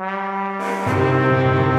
Música